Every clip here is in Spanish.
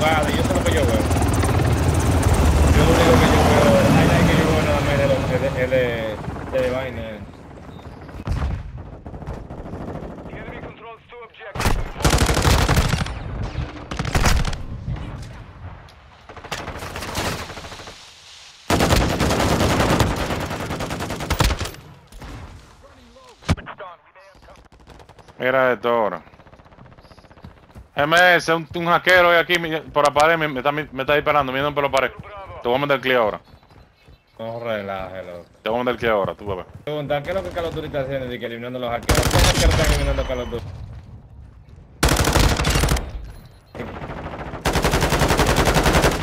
jugada, y eso es lo que yo veo. Yo lo único que yo veo, el highlight que yo veo nada más es de, es de, de, de two objectives. Mira esto ahora. MS, un, un hackero aquí mi- por la pared me, me está, me está disparando, viendo por la pared. Te voy a meter el clip ahora. No relaje, loco. Te voy a meter el clip ahora, tú ver. Pregunta, ¿qué es lo que Call está haciendo de que eliminando los hackeros? ¿Qué hackeros están eliminando Call of Duty?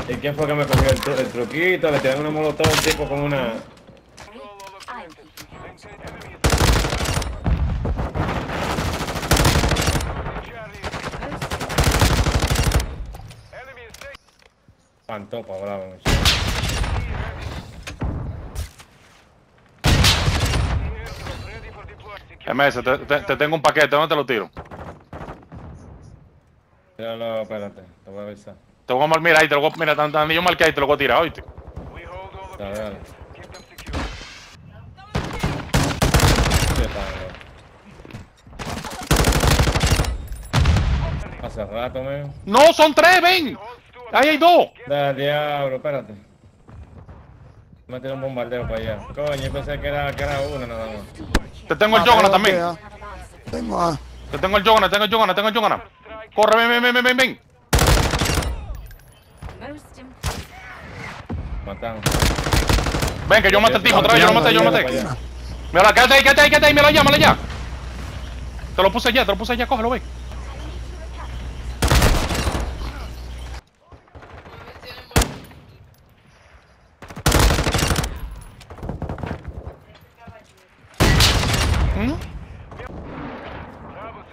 ¿Y quién fue que me cogió el, tru- el truquito? Le tiraron una molotov a un tipo con una... Pantopa, bravo. MS, te, te- te tengo un paquete, ¿dónde te lo tiro? Míralo, espérate, te voy a avisar. Te voy a mar- mira ahí, te lo voy a, mira, tan, tan, yo marqué ahí, te lo voy a tirar, oíste. We hold all Dale, dale. Hace rato, man. No, son tres, ven. Ahí hay dos. Dale, diablo, espérate. Me tiró un bombardeo para allá. Coño, yo pensé que era, que era una nada más. Te tengo el Mateo, Jogana también. Tengo a. Te tengo el Jogana, tengo el Jogana, tengo el Jogana. Corre, ven, ven, ven, ven, ven. Matamos. Ven, que yo maté al tipo otra vez, yo lo maté, yo lo maté. Mira, quédate ahí, quédate ahí, quédate ahí, míralo allá, míralo allá. Te lo puse allá, te lo puse allá, cógelo, ven.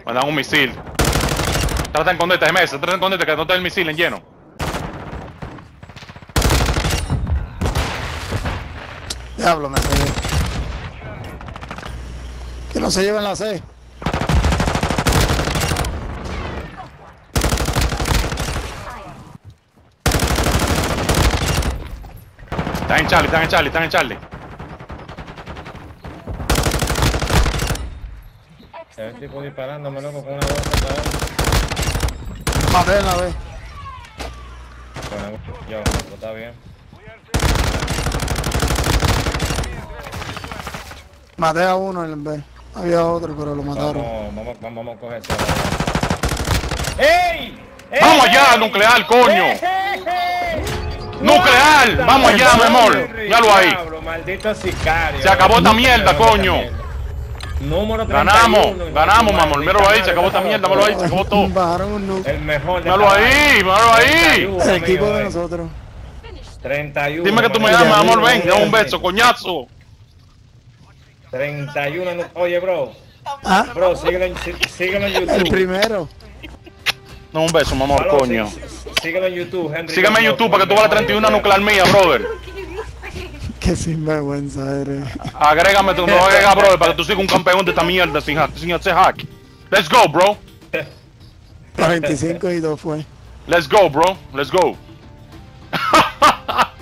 Me dan un misil. Trata de esconderte, MS, trata de esconderte que no el misil en lleno. Diablo, me pegué. Que no se lleven la C. Están en Charlie, están en Charlie, están en Charlie. El tipo disparándome, loco, con una bolsa otra vez. Maté la B. Bueno, yo, pero está bien. Maté a uno en el B. Había otro, pero lo mataron. Vamos, vamos, vamos, vamos a coger eso. ¡Ey! ¡Ey! ¡Vamos allá, nuclear, coño! ¡Nuclear! ¡Vamos allá, mi amor! Míralo ahí. Maldito sicario. Se acabó esta mierda, coño. Número 31. Ganamos, ganamos, mi amor. Míralo ahí, se acabó esta mierda, míralo ahí, se acabó todo. Bajaron un nuke. El mejor de Míralo ahí, míralo ahí. 31, El equipo de nosotros. 31. Dime que tú me amas, amor, ven, dame un beso, coñazo. 31. no- Oye, bro. Ah, Bro, síguelo en, sí- síguelo en el YouTube. primero. No, un beso, mi amor, Aló, coño. sí- síguelo en YouTube, Henry. Sígueme en YouTube para que tú veas la 31 nuclear mía, brother. Qué sinvergüenza eres. Agrégame tu nueva bro, para que tú sigas un campeón de esta mierda sin, sin hacer hack. Let's go, bro. 45 y 2 fue. Let's go, bro. Let's go.